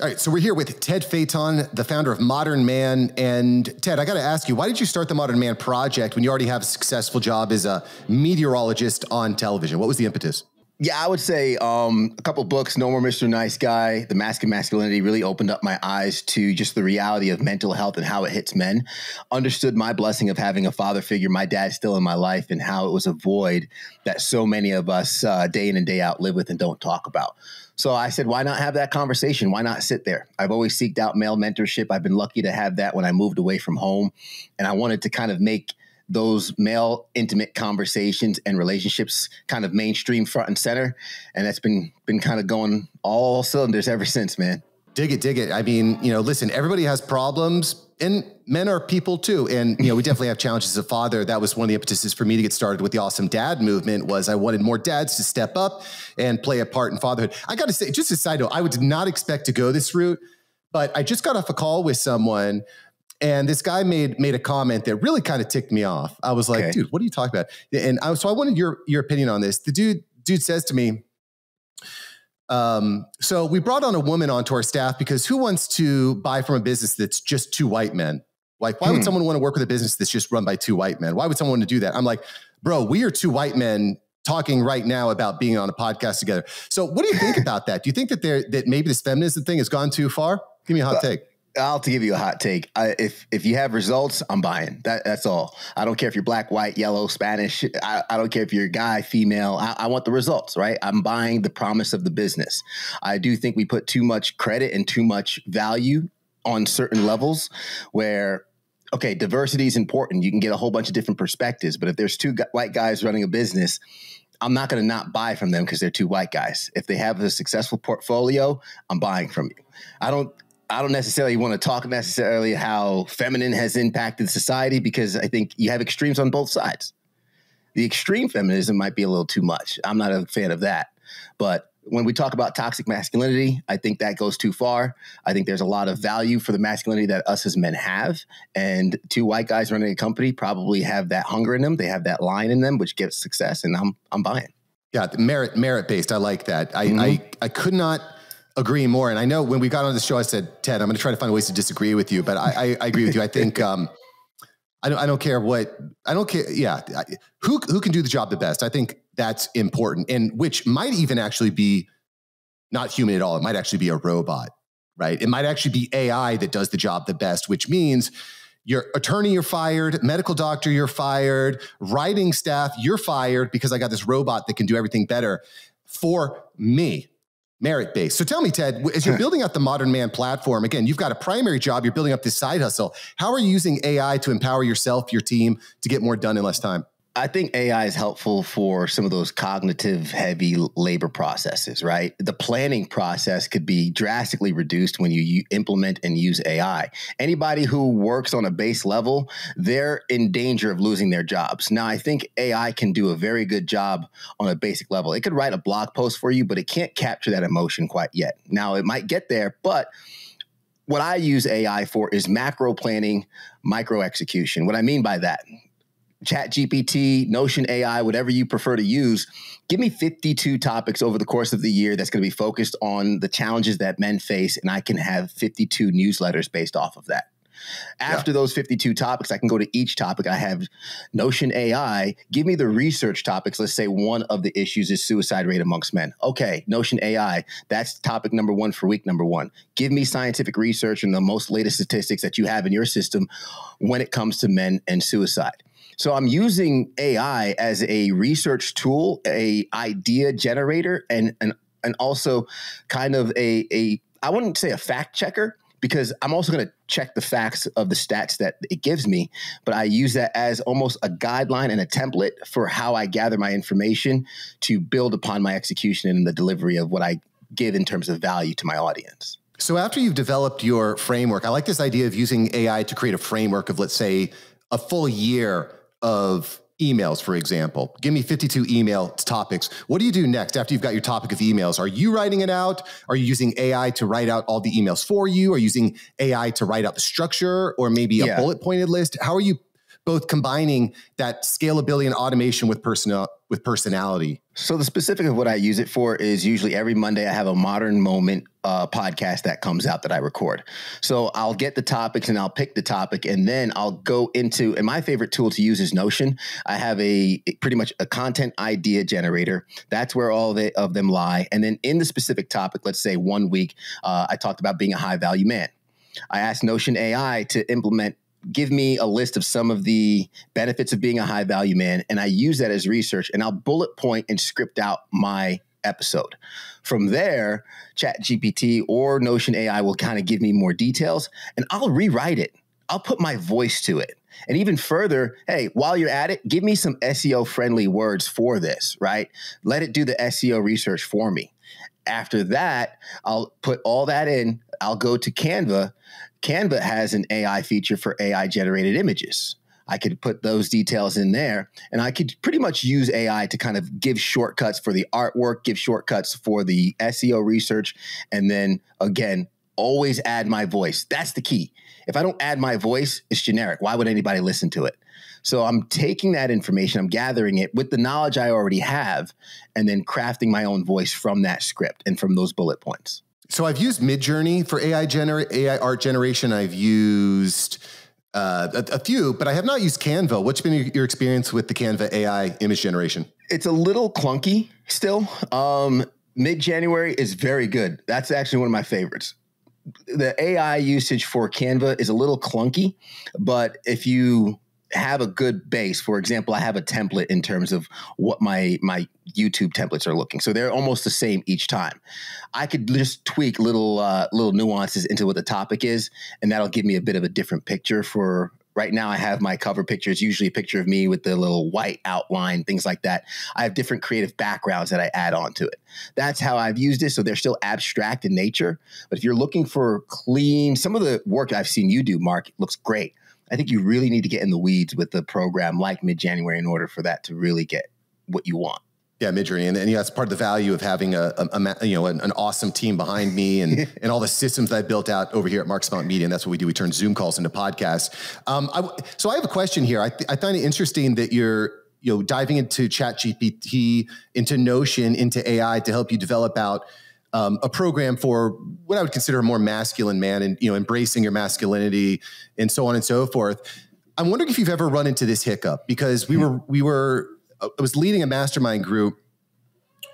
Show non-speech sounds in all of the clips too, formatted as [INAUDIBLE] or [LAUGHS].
All right, so we're here with Ted Phaeton, the founder of Modern Man. And Ted, I got to ask you, why did you start the Modern Man project when you already have a successful job as a meteorologist on television? What was the impetus? Yeah, I would say um, a couple books, No More Mr. Nice Guy, The Mask of Masculinity really opened up my eyes to just the reality of mental health and how it hits men. Understood my blessing of having a father figure, my dad still in my life, and how it was a void that so many of us uh, day in and day out live with and don't talk about. So I said, why not have that conversation? Why not sit there? I've always seeked out male mentorship. I've been lucky to have that when I moved away from home. And I wanted to kind of make those male intimate conversations and relationships kind of mainstream front and center. And that's been been kind of going all cylinders ever [LAUGHS] since man. Dig it dig it. I mean you know listen everybody has problems and men are people too. And you know we definitely have challenges as a father. That was one of the impetuses for me to get started with the awesome dad movement was i wanted more dads to step up and play a part in fatherhood. I gotta say just a side note i would not expect to go this route but i just got off a call with someone and this guy made made a comment that really kind of ticked me off. I was like, okay. dude, what are you talking about? And I, so I wanted your your opinion on this. The dude dude says to me, um, so we brought on a woman onto our staff because who wants to buy from a business that's just two white men? Like, why hmm. would someone want to work with a business that's just run by two white men? Why would someone want to do that? I'm like, bro, we are two white men talking right now about being on a podcast together. So, what do you think [LAUGHS] about that? Do you think that there that maybe this feminism thing has gone too far? Give me a hot uh, take. I'll have to give you a hot take. I, if if you have results, I'm buying. That that's all. I don't care if you're black, white, yellow, Spanish. I, I don't care if you're guy, female. I, I, want the results, right? I'm buying the promise of the business. I do think we put too much credit and too much value on certain levels where okay, diversity is important. You can get a whole bunch of different perspectives, but if there's two white guys running a business, I'm not going to not buy from them because they're two white guys. If they have a successful portfolio, I'm buying from you. I don't I don't necessarily want to talk necessarily how feminine has impacted society because I think you have extremes on both sides. The extreme feminism might be a little too much. I'm not a fan of that. But when we talk about toxic masculinity, I think that goes too far. I think there's a lot of value for the masculinity that us as men have. And two white guys running a company probably have that hunger in them. They have that line in them, which gets success. And I'm I'm buying. Yeah, merit merit based. I like that. I, mm-hmm. I I could not agree more. And I know when we got on the show, I said, Ted, I'm going to try to find ways to disagree with you, but I, I, I agree with you. I think, [LAUGHS] um, I don't, I don't care what, I don't care. Yeah. Who, who can do the job the best? I think that's important. And which might even actually be not human at all. It might actually be a robot, right? It might actually be AI that does the job the best, which means your attorney, you're fired, medical doctor, you're fired, writing staff, you're fired because I got this robot that can do everything better for me merit based. So tell me, Ted, as you're building out the Modern Man platform, again, you've got a primary job, you're building up this side hustle. How are you using AI to empower yourself, your team to get more done in less time? I think AI is helpful for some of those cognitive heavy labor processes, right? The planning process could be drastically reduced when you implement and use AI. Anybody who works on a base level, they're in danger of losing their jobs. Now, I think AI can do a very good job on a basic level. It could write a blog post for you, but it can't capture that emotion quite yet. Now, it might get there, but what I use AI for is macro planning, micro execution. What I mean by that, Chat GPT, Notion AI, whatever you prefer to use, give me 52 topics over the course of the year that's going to be focused on the challenges that men face, and I can have 52 newsletters based off of that. After yeah. those 52 topics, I can go to each topic. I have Notion AI. Give me the research topics. Let's say one of the issues is suicide rate amongst men. Okay, Notion AI. That's topic number one for week number one. Give me scientific research and the most latest statistics that you have in your system when it comes to men and suicide. So I'm using AI as a research tool, a idea generator, and and and also kind of a a I wouldn't say a fact checker because I'm also going to check the facts of the stats that it gives me, but I use that as almost a guideline and a template for how I gather my information to build upon my execution and the delivery of what I give in terms of value to my audience. So after you've developed your framework, I like this idea of using AI to create a framework of let's say a full year of emails, for example. Give me 52 email topics. What do you do next after you've got your topic of emails? Are you writing it out? Are you using AI to write out all the emails for you? Are you using AI to write out the structure or maybe a yeah. bullet pointed list? How are you both combining that scalability and automation with personal with personality. So the specific of what I use it for is usually every Monday I have a modern moment uh, podcast that comes out that I record. So I'll get the topics and I'll pick the topic and then I'll go into and my favorite tool to use is Notion. I have a pretty much a content idea generator. That's where all the, of them lie. And then in the specific topic, let's say one week, uh, I talked about being a high value man. I asked Notion AI to implement give me a list of some of the benefits of being a high value man and i use that as research and i'll bullet point and script out my episode. From there chat gpt or notion ai will kind of give me more details and i'll rewrite it. I'll put my voice to it. And even further hey while you're at it give me some seo friendly words for this right? Let it do the seo research for me after that i'll put all that in i'll go to canva Canva has an AI feature for AI generated images. I could put those details in there and I could pretty much use AI to kind of give shortcuts for the artwork, give shortcuts for the SEO research, and then again, always add my voice. That's the key. If I don't add my voice, it's generic. Why would anybody listen to it? So I'm taking that information, I'm gathering it with the knowledge I already have, and then crafting my own voice from that script and from those bullet points. So I've used Midjourney for AI gener- AI art generation. I've used uh, a, a, few, but I have not used Canva. What's been your experience with the Canva AI image generation? It's a little clunky still. Um, Midjourney is very good. That's actually one of my favorites. The AI usage for Canva is a little clunky, but if you have a good base. For example, I have a template in terms of what my my YouTube templates are looking. So they're almost the same each time. I could just tweak little uh, little nuances into what the topic is, and that'll give me a bit of a different picture for. Right now, I have my cover picture. It's usually a picture of me with the little white outline, things like that. I have different creative backgrounds that I add on to it. That's how I've used it. So they're still abstract in nature. But if you're looking for clean, some of the work I've seen you do, Mark, looks great I think you really need to get in the weeds with the program like Midjourney in order for that to really get what you want. Yeah, Midjourney, and, and yeah, that's part of the value of having a, a, a you know an, an, awesome team behind me and [LAUGHS] and all the systems that I built out over here at Mark Savant Media, and that's what we do. We turn Zoom calls into podcasts. Um, I, so I have a question here. I, th- I find it interesting that you're you know diving into Chat GPT, into Notion, into AI to help you develop out um, a program for what I would consider a more masculine man and you know embracing your masculinity and so on and so forth. I'm wondering if you've ever run into this hiccup because we were we were I was leading a mastermind group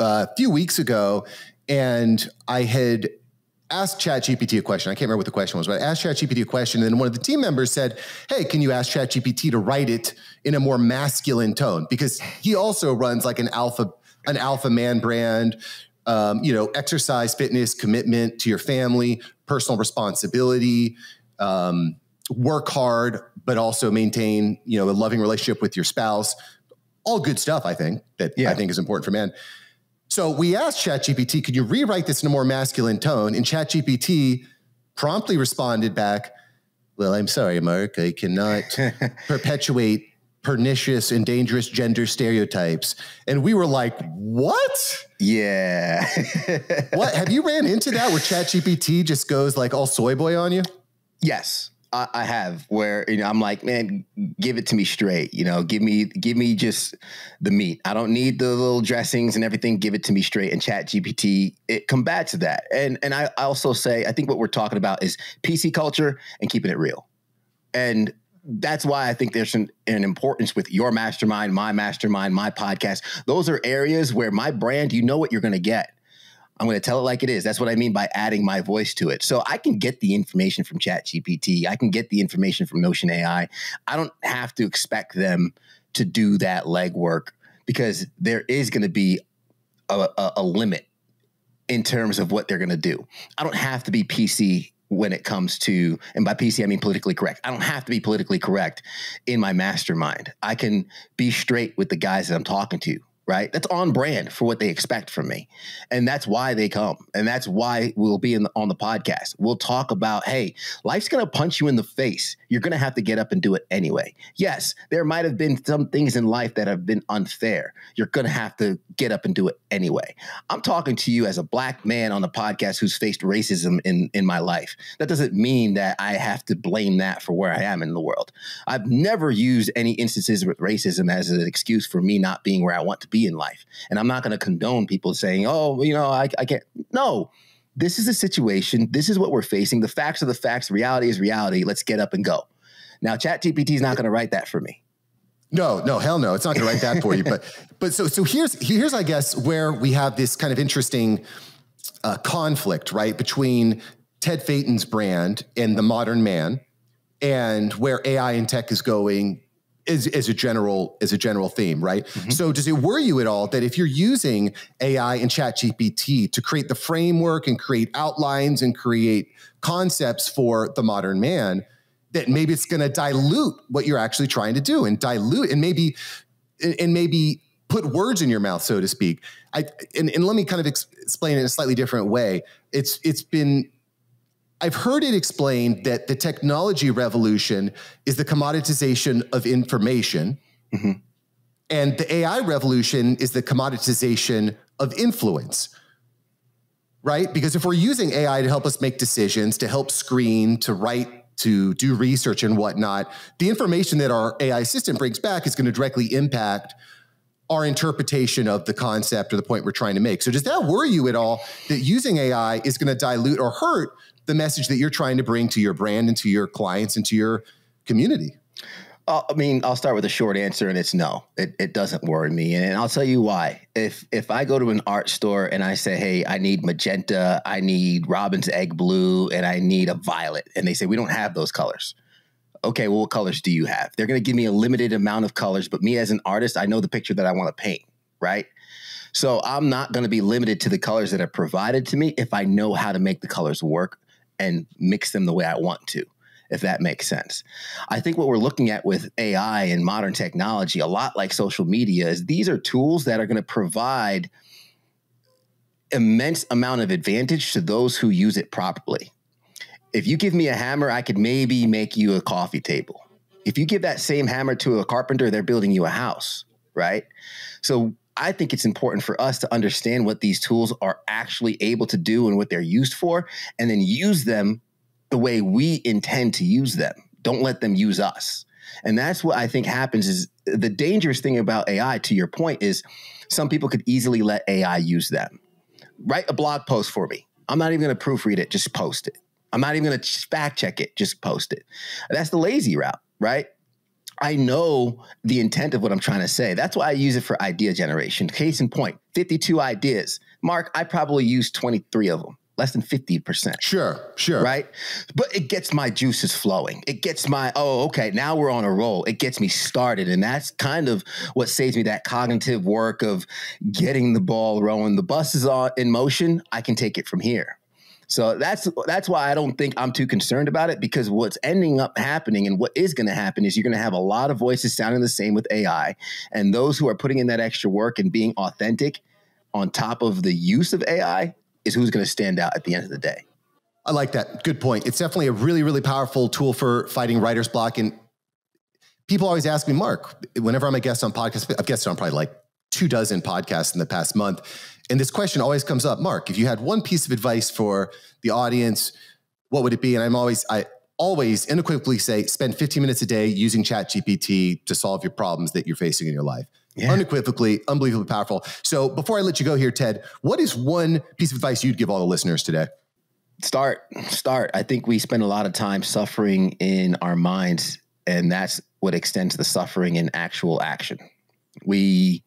uh, a few weeks ago, and I had asked ChatGPT a question. I can't remember what the question was, but I asked ChatGPT a question, and then one of the team members said, "Hey, can you ask ChatGPT to write it in a more masculine tone?" Because he also runs like an alpha an alpha man brand um, you know, exercise, fitness, commitment to your family, personal responsibility, um, work hard, but also maintain, you know, a loving relationship with your spouse. All good stuff, I think, that yeah. I think is important for men. So we asked ChatGPT, could you rewrite this in a more masculine tone? And ChatGPT promptly responded back, well, I'm sorry, Mark, I cannot [LAUGHS] perpetuate pernicious and dangerous gender stereotypes. And we were like, what? Yeah. [LAUGHS] what? Have you ran into that where ChatGPT just goes like all soy boy on you? Yes. I, I have where you know I'm like, man, give it to me straight. You know, give me give me just the meat. I don't need the little dressings and everything. Give it to me straight. And Chat GPT it combats that. And and I also say I think what we're talking about is PC culture and keeping it real. And that's why I think there's an, an, importance with your mastermind, my mastermind, my podcast. Those are areas where my brand, you know what you're going to get. I'm going to tell it like it is. That's what I mean by adding my voice to it. So I can get the information from ChatGPT. I can get the information from Notion AI. I don't have to expect them to do that legwork because there is going to be a, a, a limit in terms of what they're going to do. I don't have to be PC when it comes to, and by PC, I mean politically correct. I don't have to be politically correct in my mastermind. I can be straight with the guys that I'm talking to. Right? That's on brand for what they expect from me. And that's why they come. And that's why we'll be the, on the podcast. We'll talk about, hey, life's going to punch you in the face. You're going to have to get up and do it anyway. Yes, there might have been some things in life that have been unfair. You're going to have to get up and do it anyway. I'm talking to you as a black man on the podcast who's faced racism in, in my life. That doesn't mean that I have to blame that for where I am in the world. I've never used any instances with racism as an excuse for me not being where I want to be in life. And I'm not going to condone people saying, oh, you know, I, I can't. No, this is a situation. This is what we're facing. The facts are the facts. Reality is reality. Let's get up and go. Now, ChatGPT is not going to write that for me. No, no, hell no. It's not going to write that for you. But, [LAUGHS] but so, so here's, here's, I guess, where we have this kind of interesting uh, conflict, right, between Ted Phaeton's brand and the modern man, and where AI and tech is going as, as a general as a general theme, right? Mm-hmm. So does it worry you at all that if you're using AI and Chat GPT to create the framework and create outlines and create concepts for the modern man, that maybe it's going to dilute what you're actually trying to do and dilute and maybe and maybe put words in your mouth, so to speak. I and, and let me kind of ex- explain it in a slightly different way. It's it's been I've heard it explained that the technology revolution is the commoditization of information, mm-hmm. and the AI revolution is the commoditization of influence. Right? Because if we're using AI to help us make decisions, to help screen, to write, to do research and whatnot, the information that our AI system brings back is going to directly impact our interpretation of the concept or the point we're trying to make. So, does that worry you at all that using AI is going to dilute or hurt the message that you're trying to bring to your brand and to your clients and to your community? Uh, I mean, I'll start with a short answer, and it's no. It, it doesn't worry me, and I'll tell you why. If if I go to an art store and I say, "Hey, I need magenta, I need robin's egg blue, and I need a violet," and they say we don't have those colors, okay, well, what colors do you have? They're going to give me a limited amount of colors, but me as an artist, I know the picture that I want to paint, right? So I'm not going to be limited to the colors that are provided to me if I know how to make the colors work and mix them the way I want to, if that makes sense. I think what we're looking at with AI and modern technology, a lot like social media, is these are tools that are going to provide immense amount of advantage to those who use it properly. If you give me a hammer, I could maybe make you a coffee table. If you give that same hammer to a carpenter, they're building you a house, right? So I think it's important for us to understand what these tools are actually able to do and what they're used for, and then use them the way we intend to use them. Don't let them use us. And that's what I think happens is the dangerous thing about AI, to your point, is some people could easily let AI use them. Write a blog post for me. I'm not even going to proofread it, just post it. I'm not even going to fact check it, just post it. That's the lazy route, right? I know the intent of what I'm trying to say. That's why I use it for idea generation. Case in point, 52 ideas. Mark, I probably used 23 of them, less than 50%. Sure, sure. Right? But it gets my juices flowing. It gets my, oh, okay, now we're on a roll. It gets me started. And that's kind of what saves me that cognitive work of getting the ball rolling. The bus is on in motion. I can take it from here. So that's that's why I don't think I'm too concerned about it because what's ending up happening and what is going to happen is you're going to have a lot of voices sounding the same with AI, and those who are putting in that extra work and being authentic on top of the use of AI is who's going to stand out at the end of the day. I like that. Good point. It's definitely a really really powerful tool for fighting writer's block and people always ask me, Mark, whenever I'm a guest on podcast, I've guested on probably like two dozen podcasts in the past month and this question always comes up, Mark, if you had one piece of advice for the audience, what would it be? And I'm always, I always unequivocally say, spend 15 minutes a day using Chat GPT to solve your problems that you're facing in your life. Yeah. Unequivocally, unbelievably powerful. So before I let you go here, Ted, what is one piece of advice you'd give all the listeners today? Start, start. I think we spend a lot of time suffering in our minds, and that's what extends the suffering in actual action. We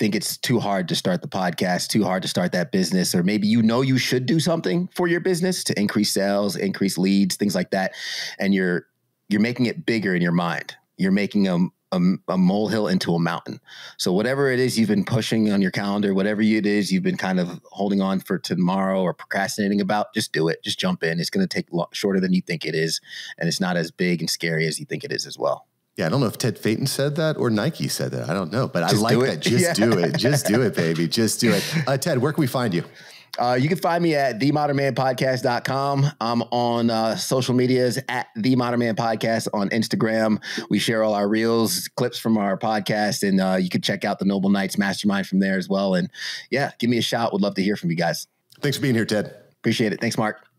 think it's too hard to start the podcast, too hard to start that business, or maybe you know you should do something for your business to increase sales, increase leads, things like that, and you're you're making it bigger in your mind. You're making a, a, a molehill into a mountain. So whatever it is you've been pushing on your calendar, whatever it is you've been kind of holding on for tomorrow or procrastinating about, just do it. Just jump in. It's going to take lo- shorter than you think it is, and it's not as big and scary as you think it is as well. Yeah, I don't know if Ted Phaeton said that or Nike said that. I don't know, but Just I like that. Just Yeah. [LAUGHS] do it. Just do it, baby. Just do it. Uh, Ted, where can we find you? Uh, you can find me at themodernmanpodcast.com. I'm on uh, social medias at the Modern Man Podcast on Instagram. We share all our reels, clips from our podcast, and uh, you can check out the Noble Knights Mastermind from there as well. And yeah, give me a shout. Would love to hear from you guys. Thanks for being here, Ted. Appreciate it. Thanks, Mark.